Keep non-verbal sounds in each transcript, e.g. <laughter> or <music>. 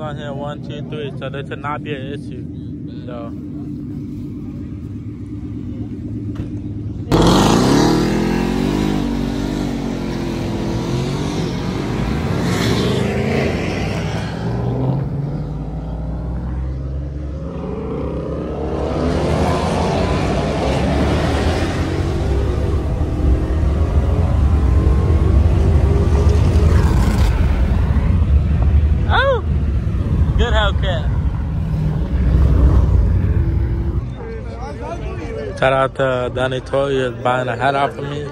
on here, one, two, three, so there should not be an issue. So. Shout out to Donnie Toy is buying a hat off of me.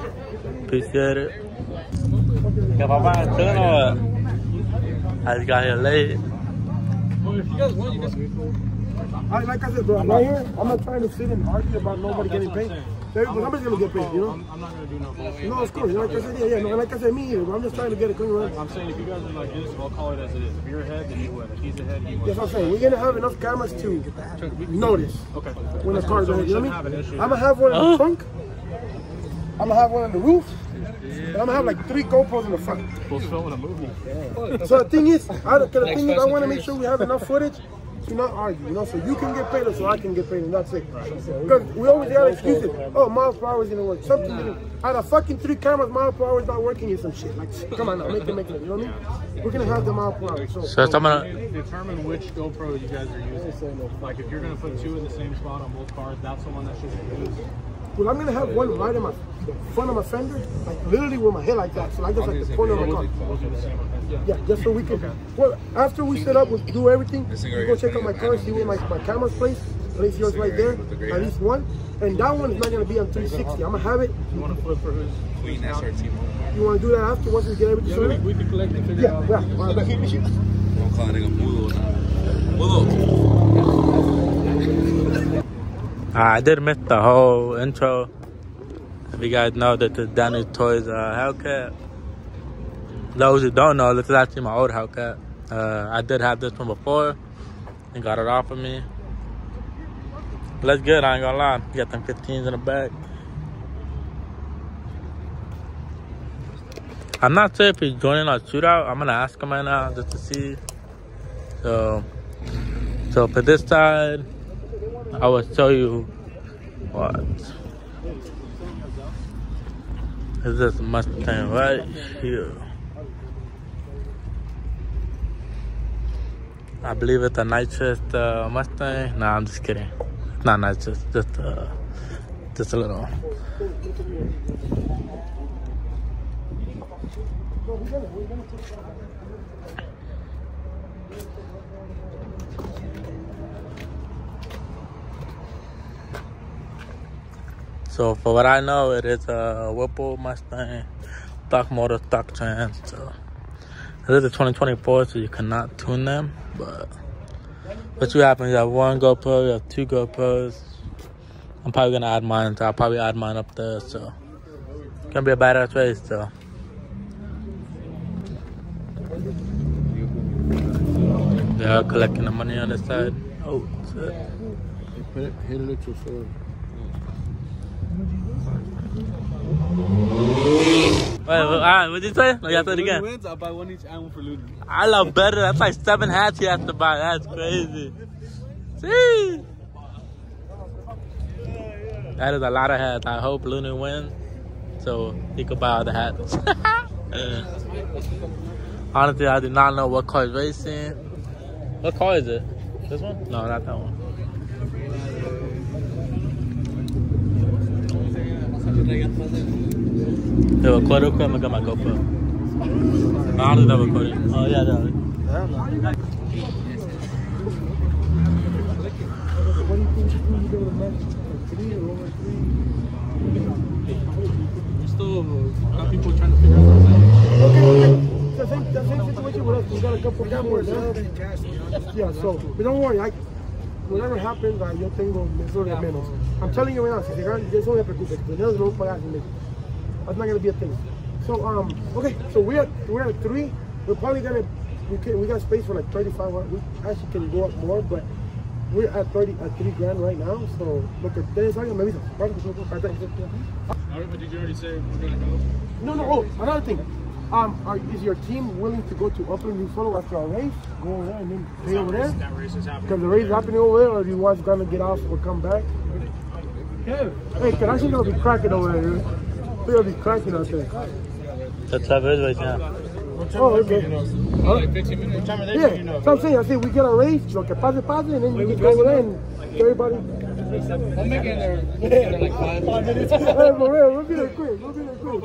Appreciate it. Or what? I just got here late. Like I said, bro, I'm not here. I'm not trying to sit and argue about nobody getting paid. Everybody- Somebody's gonna get paid, you know? I'm not gonna do no bullshit. No, of course. Like I said, yeah, yeah. No, like I said, me either. But I'm just trying to get it clean right. I'm saying if you guys are like this, I'll call it as it is. If you're ahead, then you win. If he's ahead, he wins. That's what I'm saying. We're gonna have enough cameras to notice Okay. when the car's So we ahead. You know shouldn't have what an I issue. mean? I'm gonna have one in the trunk. I'm gonna have one on the roof. And I'm gonna have like three GoPros in the front. Who's filming a movie? So the thing is, I, the thing is, I want to make sure we have enough footage to not argue, you know, so you can get paid or so I can get paid, and that's it. Because we always got excuses. Oh, miles per hour is gonna work. Something didn't. Out of fucking three cameras, miles per hour is not working. Is some shit. Like, come on now, make it, make it. You know what I mean? We're gonna have the mile per hour. So, So someone, Determine which GoPro you guys are using. Like if you're gonna put two in the same spot on both cars, that's the one that should be used. well, I'm gonna have one right in my the front of my fender, like literally with my head like that. So like just like the corner of my car. We'll do the same one. Yeah. Yeah, just so we can. Well, after we set up, we do everything. We go check out my car, see where my, my camera's placed. Place yours right there, at least one. And that one is not gonna be on 360. I'm gonna have it. You want to flip for who's? Queen SRT mode. You wanna do that after once we get everything Yeah, set we, can collect and figure Yeah, it yeah. out. All right, bet. I'm calling nigga Mulo now. I did miss the whole intro. You guys know that the Danny Toyz uh, Hellcat. Those who don't know, this is actually my old Hellcat. Uh, I did have this one before and got it off of me. Looks good, I ain't gonna lie. You got them 15s in the back. I'm not sure if he's joining our shootout. I'm gonna ask him right now just to see. So, so for this side, I will show you what is this Mustang right here. I believe it's a nitrous uh, Mustang. Nah, I'm just kidding. Not nitrous, just uh, just a little. So for what I know, it is a Whipple Mustang, stock motor, stock trans. So it is a 2024, so you cannot tune them. But what you happen, you have one GoPro, you have two GoPros. I'm probably gonna add mine, so I'll probably add mine up there. So it's gonna be a badass race. So they are collecting the money on this side. Oh, shit. Hit it at your phone. Wait, wait, all right, what'd you say? No, you have to do it again. wins, I'll buy one each and one for Ludi. I love better. That's like seven hats he has to buy. That's crazy. See? That is a lot of hats. I hope Looney wins so he could buy all the hats. <laughs> Honestly, I do not know what car is racing. What car is it? This one? No, not that one. They record real quick. I'm gonna get my GoPro. I don't know recording. Oh yeah, yeah. What do you think you can do with a match? Like three or over three? We still uh, got people trying to figure out something. Okay, okay. It's the same, the same situation with us. We got a couple cameras. Uh, yeah, so, but don't worry. I, whatever happens, I, yo tengo eso de menos. I'm telling you right now, si ganan, eso me preocupe. que Dinero no pagas en México. That's not gonna be a thing. So, um, okay, so we're at, we're at three. We're probably gonna, we can, we got space for like 35. We actually can go up more, but we're at 30, at three grand right now. So, look at this. I maybe some. Alright, but did you already say we're gonna go? No, no. Oh, another thing. Um, are, is your team willing to go to Upland New Solo after a race? Go over there and then pay over there? That race is happening. Because the race is happening over there, or do you guys gonna get off or come back? Yeah. Hey, can I think it'll be cracking over there. dude. I think it'll be cracking out there. That's Trevor is right now. Oh, okay. Huh? Like 15 minutes. What time are they Yeah, shooting up? so I'm saying, I say we get a race, lo que pase, pase, and then you just go over there and everybody. I'm making their, their like five minutes. hey, for real, we'll be there quick. We'll be there quick.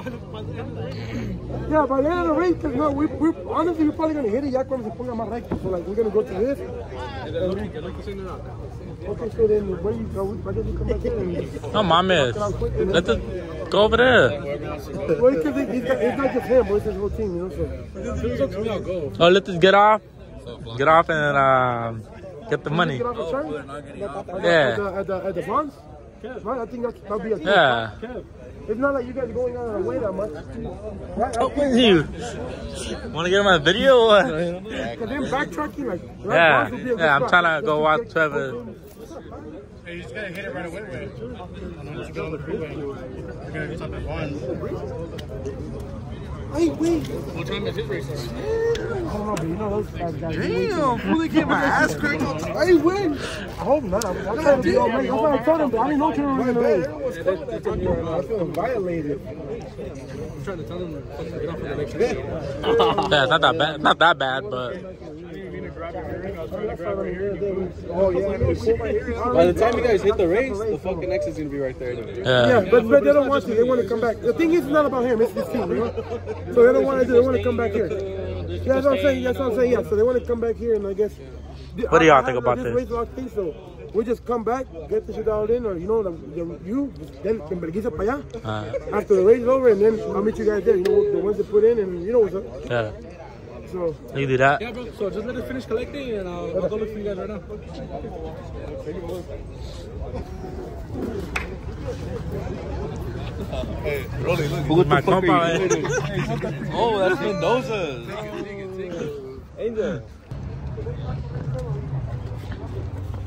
Yeah, by the end of the race, no, we, we honestly we're probably gonna hit it ya cuando se ponga más recto. So like we're gonna go to this. Okay, so then where you go? Why don't you come back here? And, No mames. Let us go over there. well, because it, it's, not, it's not just him, but it's his whole team, you know. So It's up to me, I'll go. Oh, let us get off. Get off and uh, get the money. Oh, get the turn. Yeah. At the, at the, at bonds. Right, I think that's, that'll be a Yeah. It's not like you guys going out of the way that much. Right? Oh, with you. Wanna get my video or what? Because them backtracking, like, right, Yeah. bonds would be a good Yeah, I'm trying to go Just watch Trevor. Hey, you just gotta hit it right away. Right? Once you get on the freeway, you're gonna stop at one. Hey, wait. What time is his race? I don't know, but you know those guys got Damn, fully get my ass cracked on Hey, win. I hope not. I was trying to be all right. That's what I told him, but I didn't know Trevor was going to win. I feel violated. I'm trying to tell them to get off of the next. <laughs> Yeah, it's not that bad. Not that bad, but Oh, yeah. By the time you guys hit the race, the fucking X is gonna be right there anyway. Yeah, yeah. but, but they don't want to. They want to come back. The thing is, it's not about him. It's his team, you know? So they don't want to do They want to come back here. Yeah, that's what I'm saying. That's what I'm saying. Yeah, so they want to come back here, and I guess. What do y'all I- I think about this? this? race lock thing, so we just come back, get the shit dialed in, or you know, the, the, you, then que me para allá. Uh, After the race is over, and then I'll meet you guys there. You know, the ones that put in, and you know what's up. yeah. So, You can do that. Yeah, bro. So just let us finish collecting and I'll, I'll go look for you guys right now. Hey, What My the fuck compa, are you eh? <laughs> Oh, that's Mendoza's. Angel.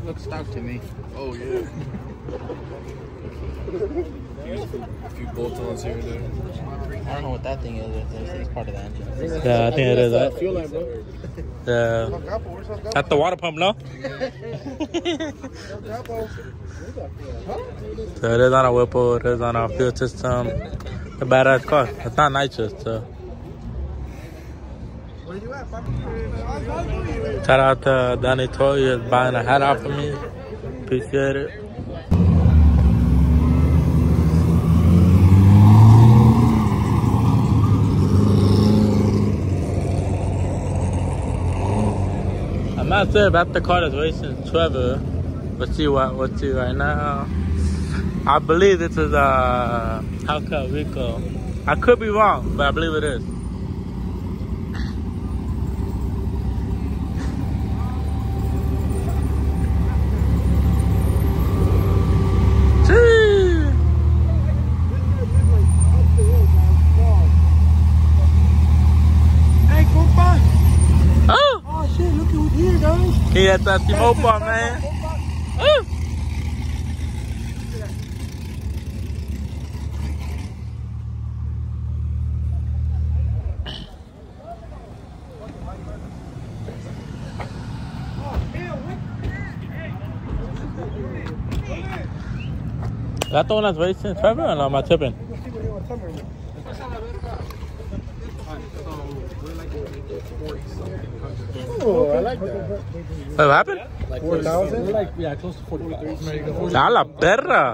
Looks stock to me. Oh, yeah. <laughs> A few bolt-ons here and there. I don't know what that thing is. It's, it's part of the engine. Yeah, I think it is that. Fuel line, bro. Yeah. At the water pump, no? <laughs> so it is on a Whipple, it is on our fuel system. A badass car. It's not nitrous, so. Shout out to Danny Toy, who's buying a hat off of me. Appreciate it. I'm not sure about the car that's racing Trevor. Let's see what let's see right now. I believe this is uh Rico. I could be wrong, but I believe it is. Gee. hey, compa. Oh, Oh shit! Look who's here, guys. he had that T-Mobile, man. Oh. Is that the one that's racing Trevor or no? Am I tripping? Oh, I like that. What happened? Four thousand. Like, yeah, close to 45. A la perra.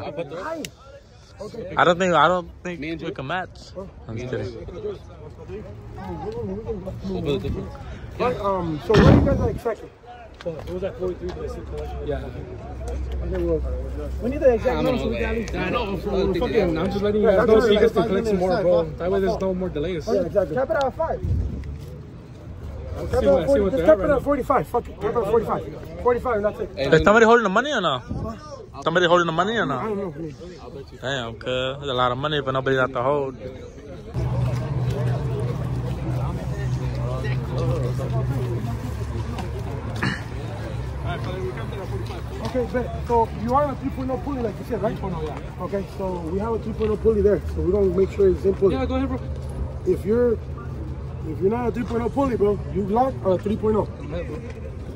I don't think I don't think we can match. I'm just kidding. Right, um, so what are you guys like second? It was at 43, but I said collection. Yeah. We need the exact I'm number so we can at least. I know. Fucking, I'm just letting you guys that's know so you guys can collect some more, bro. That way there's no more delays. Exactly. Cap it at five. Cap See it what- at see 40, what just they're cap at it right at 45. Fuck it. Cap it at 45. 45 and that's it. Is somebody holding the money or no? Somebody holding the money or I don't know. Damn, cuz there's a lot of money, but nobody's got to hold. Okay, bet. So you are a 3.0 pulley like you said, right? 3.0, yeah. Okay, so we have a 3.0 pulley there. So we're going to make sure it's in pulley. Yeah, go ahead, bro. If you're If you're not a 3.0 pulley, bro, you lock on a 3.0.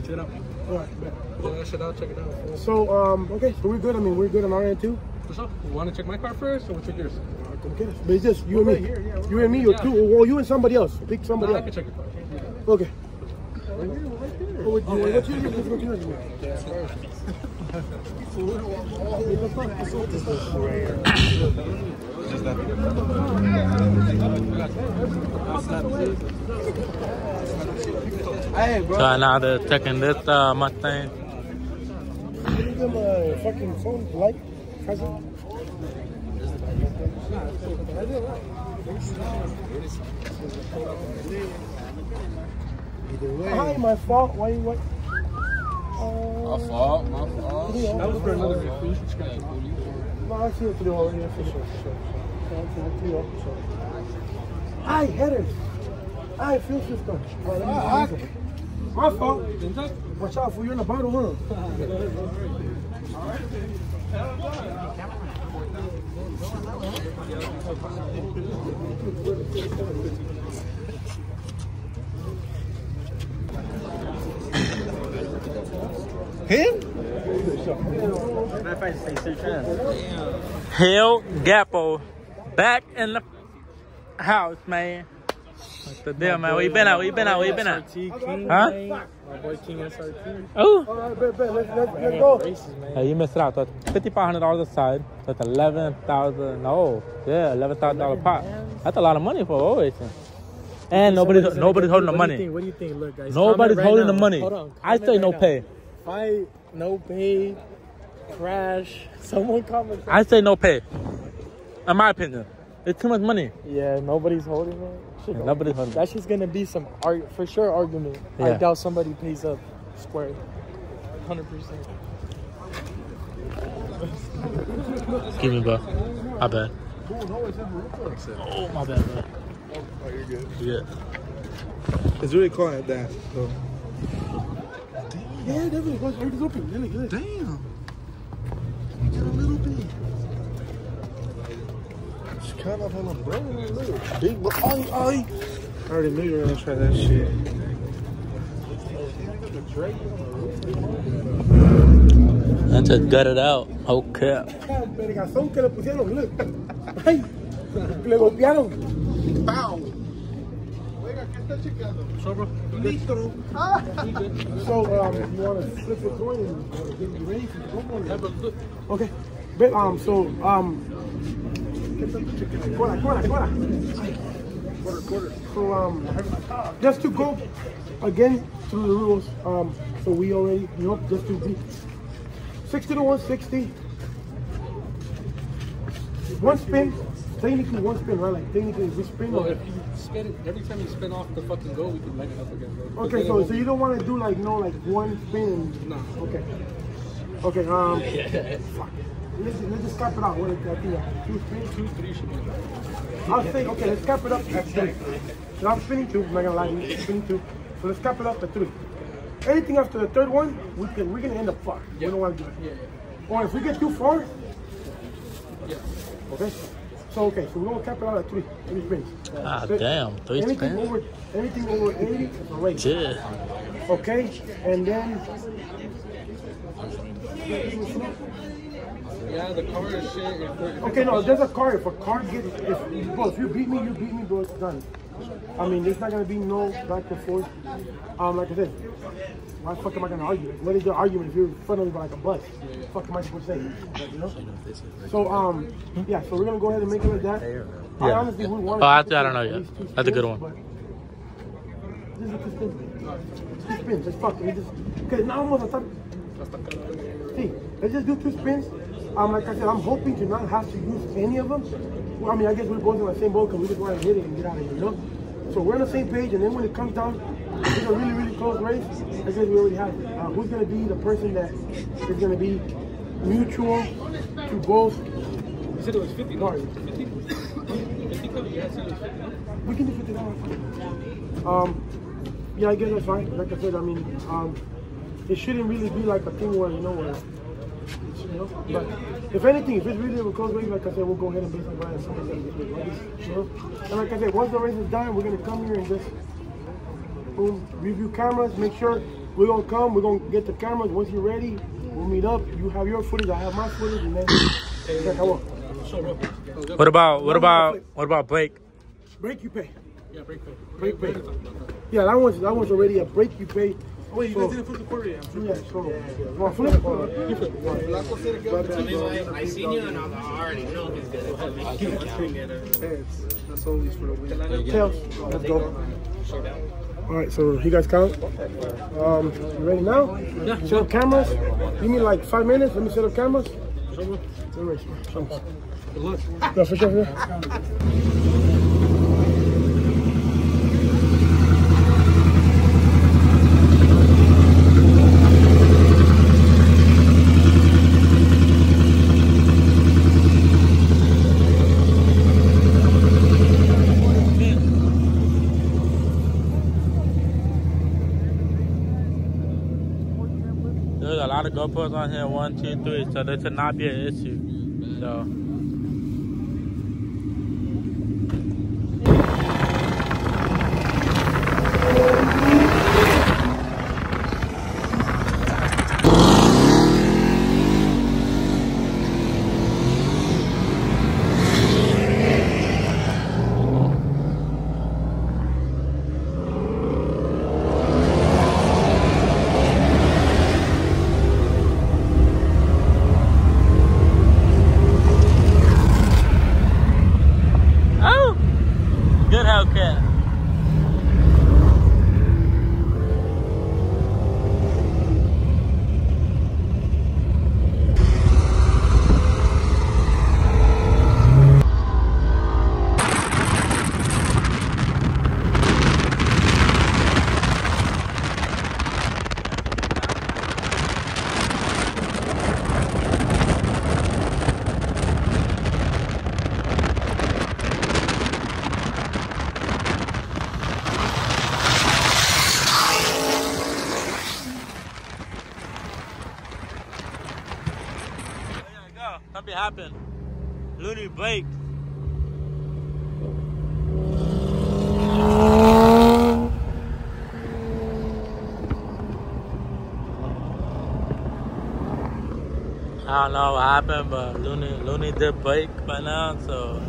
Check it out. All right, bet. Check that shit out. Check it out. So, um, okay, so we're good. I mean, we're good on our end too. What's up? You want to check my car first, or we'll check yours? Uh, come get us. But it's just you and Right me. here, yeah, you and me, or yeah. two, or you and somebody else. Pick somebody Nah, I can check your car. Okay. Oh, wait, wait, what's yours? Let's go to yours. Hey, bro. So now they're checking this uh, Mustang. Give him a fucking phone light? Present? Hi, my fault. Why you what? My fault, my fault. That was for another review. No, I see it through all yeah, for sure, for sure. Yeah, I see it through all for sure. Hi, headers. Hi, fuel system. Let me see. My fault. Watch out, fool. You're in the bottom, huh? Hell Gapo back in the house, man. What's the deal, man? Where you been at? Where you been at? Where you been at? Huh? My boy King SRT. Oh. All right, bet, bet. Let's, let's, let's go. Races, man. Hey, you missed out. That's fifty-five hundred dollars a side. That's eleven thousand. No, yeah, eleven thousand dollar pot. That's a lot of money for racing. And nobody's nobody's holding the What do you think? money. What do you think? Look, guys. Nobody's right holding now. the money. Hold on. I say no right now. pay. Fight, no pay, crash. <laughs> Someone comment. I say no pay. In my opinion, it's too much money. Yeah, nobody's holding it. Shit, Yeah, nobody's holding. That's just gonna be some arg- for sure argument. I doubt somebody pays up square. Hundred percent. Excuse me, bro. My bad. Oh, my bad, bro. Oh, you're good. Yeah. It's really quiet it that. So. Yeah, definitely. Go, everything's open. Really good. Damn. You get a little bit. It's kind of an umbrella. Look. Big, but I, I. I already knew you were gonna try that shit. And just gut it out. Okay. Vergazón que le pusieron, look. Ay, le golpearon. So, um, you want to flip the coin and uh, get you ready for the? Okay. But, um, so, um, Quarter, quarter. So, um, just to go again through the rules, um, so we already, you know, just to be 60 to 160. One spin, technically one spin, right? Like technically we spin. Well, if you spin every time you spin off the fucking goal, we can line it up again. Bro. Okay, so so you don't want to do like no like one spin. No. Okay. Okay. Um. <laughs> fuck. Let's, let's just cap it out. What is that? thing? Two spins. Two, three should be. I'll say okay. Let's cap it up at three. So I'm spinning two. I'm not gonna lie. I'm spinning two. So let's cap it up at three. Anything after the third one, we can we're gonna end up fucked. We don't want to do it. Yeah, yeah. Or if we get too far, Yeah. okay. So okay, so we're gonna cap it out at three. Three spins. Ah, So damn. Three anything spins? over anything over 80 is a race. Yeah. Okay? And then Yeah, the car is shit. If if okay, no, there's a card. If a card gets if bro, if you beat me, you beat me, bro, it's done. I mean, there's not gonna be no back and forth. Um, like I said, why the fuck am I gonna argue? What is your argument if you're in front of me by like a bus? What the fuck am I supposed to say? You know? So um, yeah, so we're gonna go ahead and make it like that. I Yeah. honestly would want. Oh, actually, I don't know yet. That's a good one. This is a two spins. Two spins. Just fuck it. We just because now almost I thought. See, let's just do two spins. Um, like I said, I'm hoping to not have to use any of them. Well, I mean, I guess we're both in the same boat because we just want to hit it and get out of here, you know? So we're on the same page, and then when it comes down, it's a really, really close race. I guess we already have it. Uh, who's going to be the person that is going to be mutual to both You said it was 50, no? parties? 50? 50? Yeah, I said it was 50. We can do fifty dollars. Um, yeah, I guess that's fine. Like I said, I mean, um, it shouldn't really be like a thing where you know where you know. But if anything, if it's really a close race, like I said, we'll go ahead and basically buy something that we get ready, you know. And like I said, once the race is done, we're gonna come here and just boom, review cameras, make sure we're gonna come, we're gonna get the cameras. Once you're ready, we'll meet up. You have your footage, I have my footage, and then yeah, come on. What about what about what about Blake? break you pay. Yeah, break pay. Break pay. Yeah, that one's that one's already a break you pay. Oh, wait, you So- guys didn't flip the quarter yet. Yeah, so you want to flip or you flip? I seen you and I was like, I already know he's good. I'll make you count. Heads. That's always for the win. Tails. Let's go. All right, so you guys count. Um, you ready now? Yeah. Set up cameras. Give me like five minutes. Let me set up cameras. Good race. Good luck. Yeah, for sure. For sure. There's GoPros on here, one, two, three, so there should not be an issue. So Oh good Hellcat. There you go. Something happened. Looney Blake. I happened, but Looney Looney did break by now, so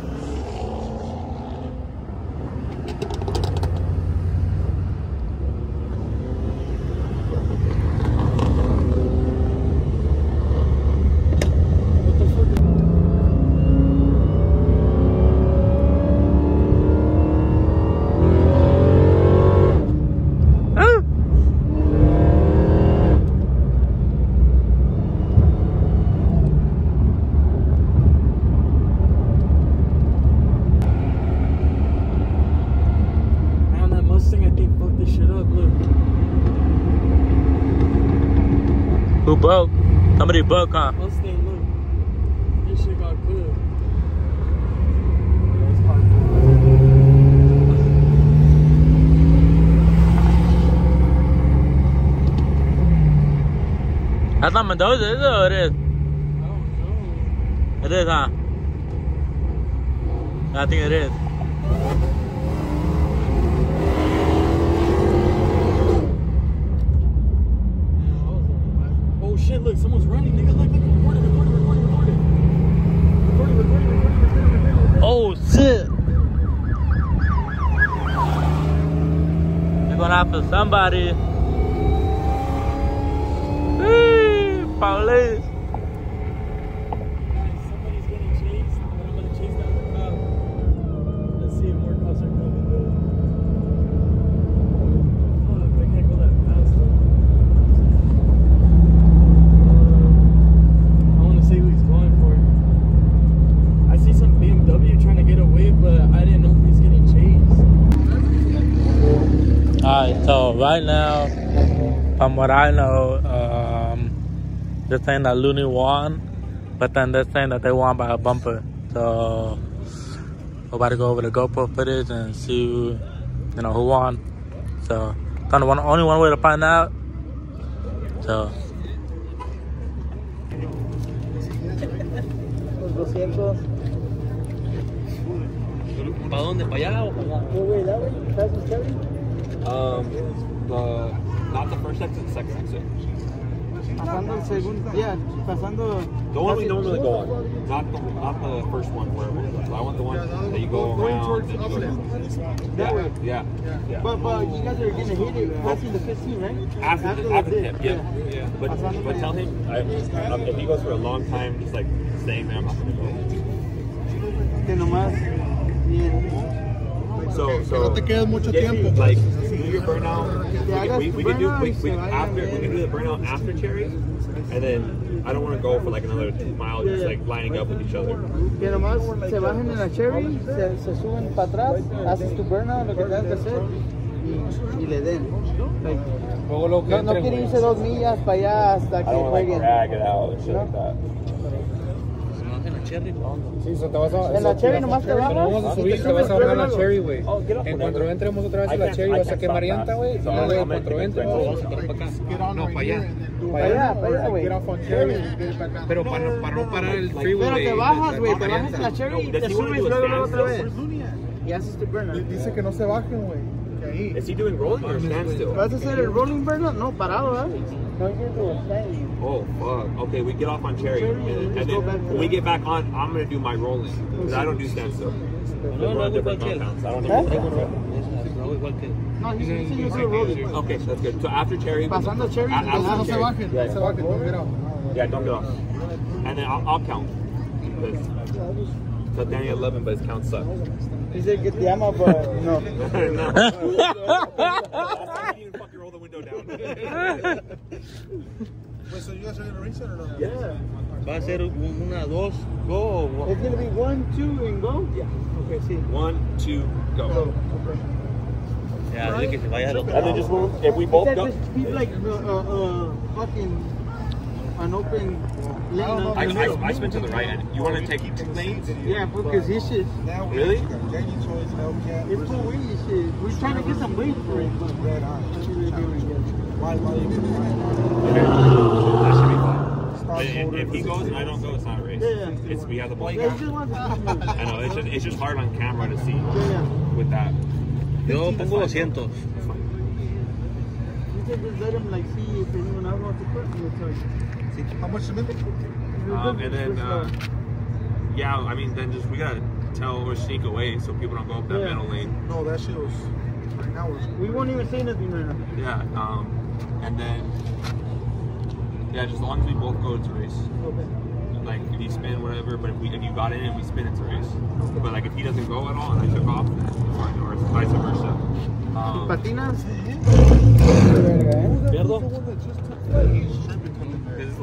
Man, that Mustang, I think, fucked this shit up. Look. who broke? Somebody broke, huh? Mustang, look. This shit got good. Yeah, it's hard. That's not Mendoza, is it? Or it is? I don't know. It is, huh? I think it is. Yeah, I was on Oh shit, look, someone's running, nigga. Look, look, recording, recording, recording, recording. Recording, recording, recording, recording, recording. Oh shit! They're going after somebody. Hey, police. Guys, somebody's getting chased, and I'm gonna chase down the cop. Let's see if more cops are coming, though. Fuck, I can't go that fast, though. I wanna see who he's going for. I see some BMW trying to get away, but I didn't know he's getting chased. Alright, so right now, from what I know, um, they're saying that Looney won, but then they're saying that they won by a bumper. So we're about to go over the GoPro footage and see, who, you know, who won. So it's only one, only one way to find out. So ¿Para dónde? ¿Para allá o para allá? Um, the not the first exit, the second exit. Pasando el segundo, yeah, pasando... The one we casi- normally go on, not the not the first one where I want the one that you go around. and you go, That way. yeah, yeah. But, but you guys are gonna hit it passing the 15, right? After, the, after the tip, yeah, yeah. But, Pasando but tell him I, um, if he goes for a long time, just like staying there, I'm not gonna go. Que nomás... Bien. So, so no te quedes mucho yeah, tiempo. Like do your burnout. Que We, hagas we, tu we can do we, we, se after we can do the burnout after cherry, and then I don't want to go for like another two miles just like lining up with each other. Que nomás se bajen en la cherry, se, se suben para atrás, haces tu burnout, lo que tengas que hacer y, y le den. Like, Luego lo que no, no quiere irse dos millas para allá hasta que don't want to like jueguen. drag it out and shit like that. En la cherry, ¿para dónde? Sí, so te vas a, En la cherry nomás te Pero bajas. vamos a y subir, te te vas a subes bajar la luego. cherry, güey. Oh, get off En whenever. cuanto entremos otra vez I a la can't- cherry, I va a can't ser stop quemarienta, fast. güey. Y So luego, I'm güey, gonna cuando take entre, the vamos a sacar para acá. get on No, right para here allá. and then do Para allá, para allá, güey. Get off on cherry and get back on. Pero para, no- para no parar el freeway, Pero güey. te bajas, la güey, te bajas quemarienta. en la cherry y Does te he wanna subes do a luego, luego otra vez. standstill? Y haces tu burnout. Dice que no se bajen, güey. Que. Is he doing rolling or standstill? ¿Vas a hacer el rolling burnout? No, parado, ¿verdad? No, you can do a standing. Oh fuck. Okay, we get off on cherry, Cherry, and, and and then when we get back on, I'm gonna do my rolling because I don't do standstill. Because we're on different compounds. I don't do Luego igual. No, he's he's gonna do a rolling. Okay, that's good. So after cherry, Pasando cherry, a- te after no se cherry- bajen, Yeah, no se bajen, don't get off. yeah, don't get off. And then I'll, I'll count. Because so Danny 11, but his count sucks. Dice que te ama, pero no. no. Last time you didn't fucking roll the window down. Wait, so you guys are gonna race it or no? Yeah. Va a ser una, dos, go. It's gonna be one, two, and go? Yeah. Okay, see. One, two, go. Ya, dile que se vaya al otro And then just move. If we both That go. just be like uh, uh, uh, fucking an open lane. on I, the middle. I, I spent to the right end. You want to take two lanes? Yeah, because this shit, Now Really? got Jenny toys and it's cool weight shit. We're trying to get some weight for it, but Red Eye. what are we doing again? Why, why you getting That should be fine. If, if he goes and I don't go, it's not a race. Yeah, yeah. It's, it's we have the ball. Yeah, he just wants to be smooth. I know it's just it's just hard on camera to see Yeah, yeah. with that. Yo pongo fine. 200. It's fine. You can just let him like see if anyone else wants to quit. and We'll tell you. How much cement? Um, and then uh, yeah, I mean then just we gotta tell or sneak away so people don't go up that Yeah. middle lane. No, that shit was. Right now was. We won't even say nothing right now. Yeah. Um, and then yeah, just as long as we both go, it's a race. Okay. Like if you spin whatever, but if we if you got in and we spin, it's a race. But like if he doesn't go at all and I took off, then it's fine, or vice versa. Um, Patinas.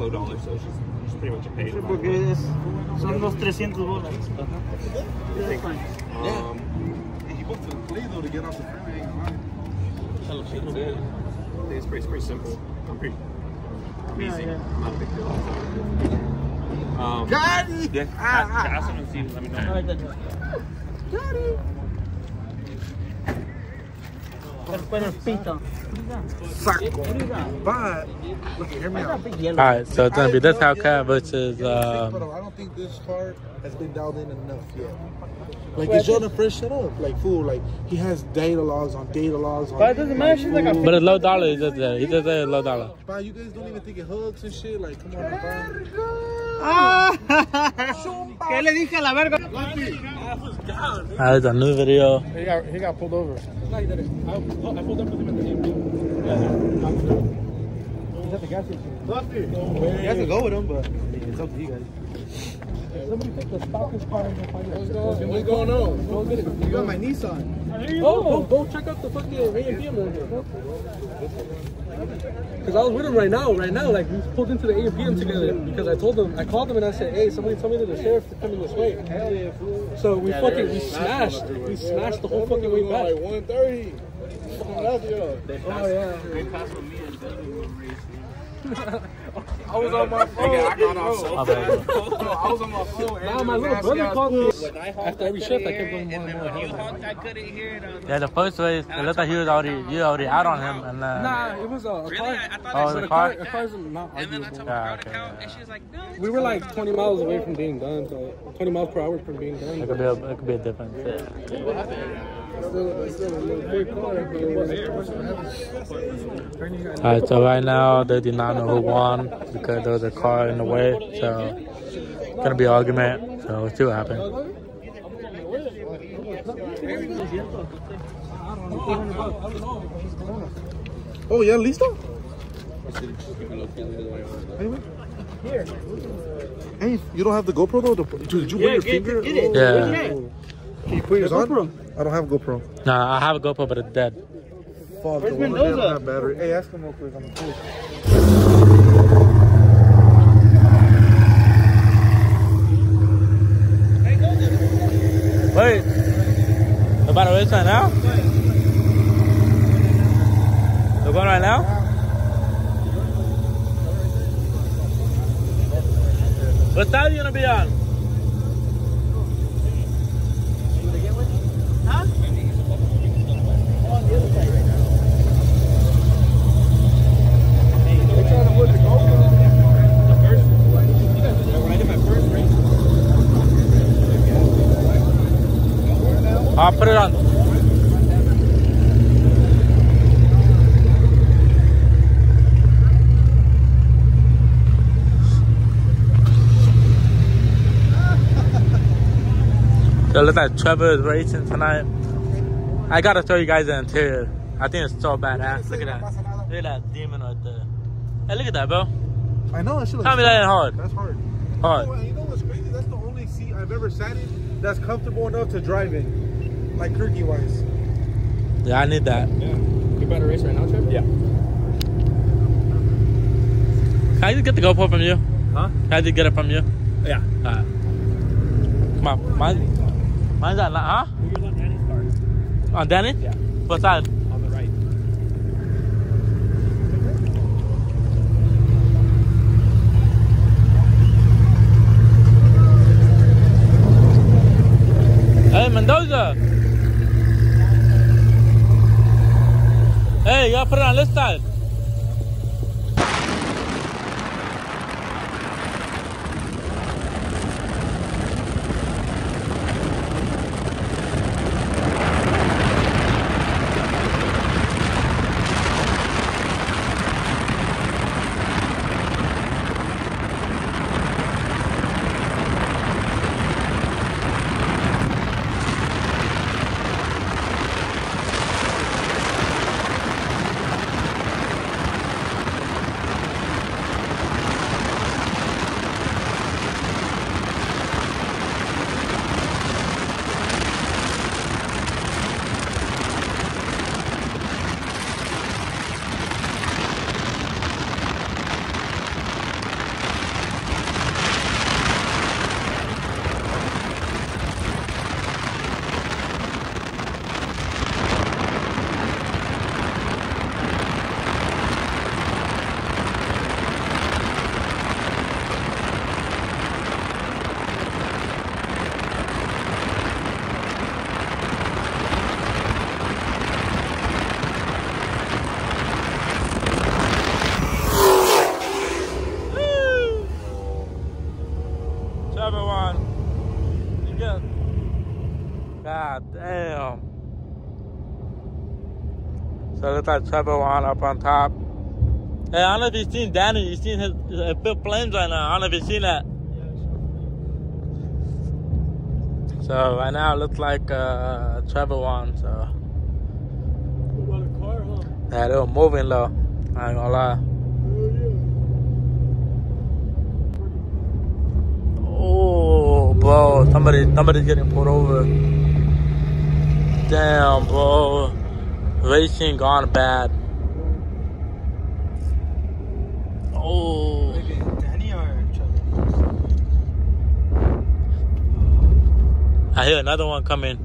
¿Pierdo? low dollar, so it's just, it's pretty much a pay. Sí, porque es, son los 300 dólares. Um, He booked to the play though to get off the freeway. A los cien, I think it's pretty, it's pretty simple. I'm pretty, I'm ah, Yeah, yeah. I'm not a big deal. Um, Got it! yeah, ah, ask, ask ah, him and see. Let me know. Pero pito. But, look, hear me out. All right, so it's gonna be this Hellcat versus But um, I don't think this car has been dialed in enough yet. Like it's showing a fresh shit up. Like fool, like he has data logs on data logs on. But it doesn't matter, she's like a but it's low dollar. He just said he just said low dollar. But you guys don't even think it hooks and shit. Like, come on, bro. ¿Qué le dije a la verga? Uh, it's a new video. He got he got pulled over. I pulled up with him at the same He's at the gas station. You guys can go with him, but it's up to you guys. Somebody pick the stockest car and go find it. What's going, what's going on? Go get it. You got my Nissan. Oh, go, go check out the fucking A&P Because I was with him right now, right now, like we pulled into the AM/PM together because I told them, I called them and I said, hey, somebody told me that the sheriff is coming this way. Hell yeah, fool. So we fucking, we smashed, we smashed the whole fucking way back. Like 130. Oh yeah. They passed with me and Dylan when we were racing. I was on my phone. I got off so My bad. I was on my phone. Nah, my little brother called me. After every shift, I kept going more and more. When you honked, I couldn't hear it. Yeah, the first race, it looked like he was already, you already out on him, and then, Nah, it was a, a Really? car. I, I thought Oh, I the said a car? car, a car's not And then I told my Yeah, girl to okay, count, and she was like, no, We were like 20 miles away from being done, so 20 miles per hour from being done. it done. could be a, it could be a different fit. Still, still a little big car, but it wasn't. All right, so right now they do not know who won because there was a car in the way, so it's gonna be an argument. So we'll see what happens. Oh, yeah, listo? Hey, you don't have the GoPro though? Did you put your finger? Yeah. Can you put yours on? I don't have a GoPro. Nah, I have a GoPro, but it's dead. Fuck, the one I didn't have battery. Hey, ask him real quick on the phone. Wait, about to race right now? They're going right now? What side are you gonna be on? I'll put it on. Look at Trevor is racing tonight. I gotta show you guys the interior. I think it's so badass. Look at that. Look at that demon right there. Hey, look at that, bro. I know, that shit looks Tell me that ain't hard. That's hard. Hard. Oh, and you know what's crazy? That's the only seat I've ever sat in that's comfortable enough to drive in. Like Kirky wise. Yeah, I need that. Yeah. You about to race right now, Trevor? Yeah. Can I just get the GoPro from you? Huh? Can I just get it from you? Yeah. Alright. Come on. Mine, mine's on, huh? Yours on Danny's card. On Danny? Yeah. What side? On the right. Hey, Mendoza. Hey, you gotta put it on this side. Trevor won. You get. God damn. It Trevor won up on top. Hey, I don't know if you've seen Danny. You've seen his, his big flames right now. I don't know if you've seen that. So right now it looks like uh, Trevor won. So What a car, huh? yeah, they were moving low. I ain't gonna lie. Oh, bro, somebody, somebody's getting pulled over. Damn, bro, racing gone bad. Oh, Danny I hear another one coming.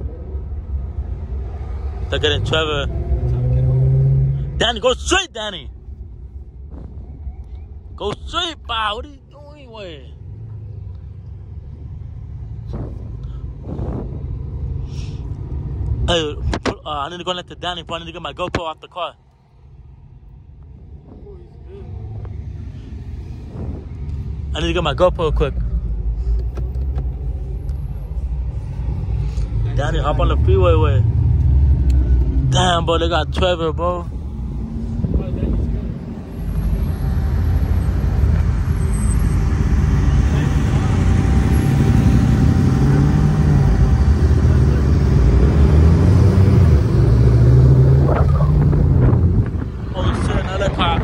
They're getting Trevor. Danny, go straight, Danny. Go straight, by. What are you doing, way? Hey, uh, I need to go and let the Danny. I need to get my GoPro off the car. I need to get my GoPro quick. Danny, hop on the freeway way. Damn, bro, they got Trevor, bro. Oh shit, another cop.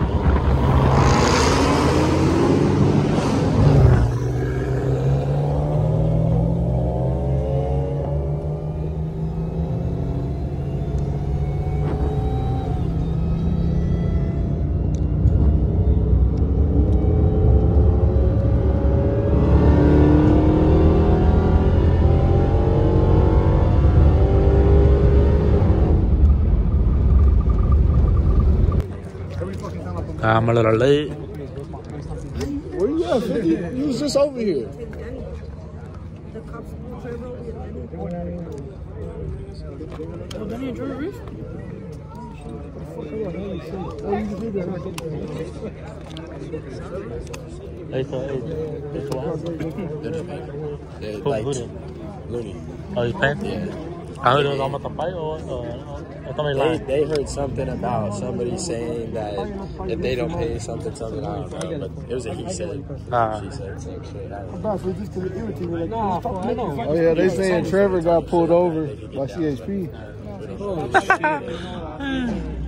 I'm a little late. Where you at, 50? You was just over here. Oh, Danny and Trevor Reese? Hey, so, hey, hey, so what? They're Who, like who did? Looney. Oh, you paying? Yeah. I heard it was almost a fight or, or, or somebody They, lying. they heard something about somebody saying that if they don't pay something, something, I don't know. But it was a he said. Ah. She said same shit. I don't know. Boss, we just gonna irritate me. Like, Nah, stop I making know. fun Oh yeah, they saying Trevor got pulled over by CHP. <laughs> <laughs>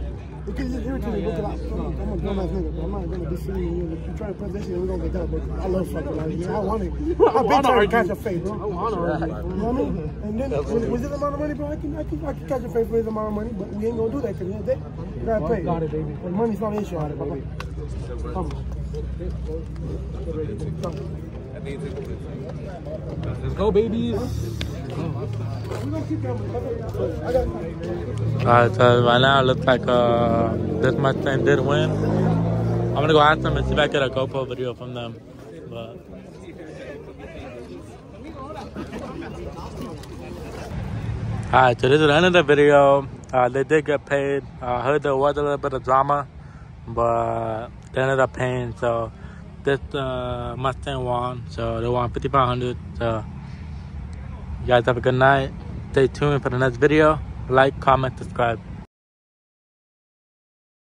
You can just irritate me. Look at that. I'm a dumbass nigga, but I'm not gonna be sitting here. You try to press this shit, we're gonna get that. But I love fucking like yeah, I want it. I've been trying to catch a fade, bro. I want it. You know what I mean? And then with, with this amount of money, bro, I can, I can, I can catch a fade for this amount of money, but we ain't gonna do that because the day you gotta pay. Got it, baby. But money's not an issue out of it, baby. Come on. Let's go, babies. Alright, so right now it looks like uh, this Mustang did win. I'm gonna go ask them and see if I get a GoPro video from them. But Alright, so this is the end of the video. Uh, they did get paid. I heard there was a little bit of drama, but they ended up paying. So this uh, Mustang won. So they won 5500 So you guys have a good night. Stay tuned for the next video. Like, comment, subscribe.